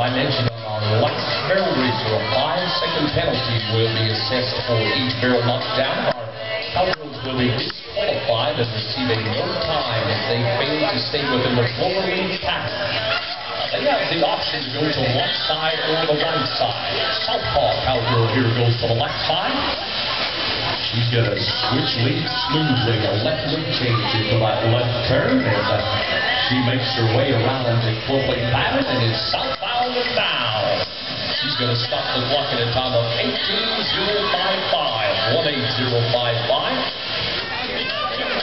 I mentioned on our last barrel racer, a five-second penalty will be assessed for each barrel knocked down. Our cowgirls will be disqualified and receive a no time if they fail to stay within the Wolverine pass. They have the option to go to one side or the right side. Southpaw cowgirl here goes to the left side. She's going to switch leads smoothly. A left leg change into that left turn. And uh, she makes her way around the cloverleaf pattern and is southbound and down. She's going to stop the clock at a time of 18.055. 18055.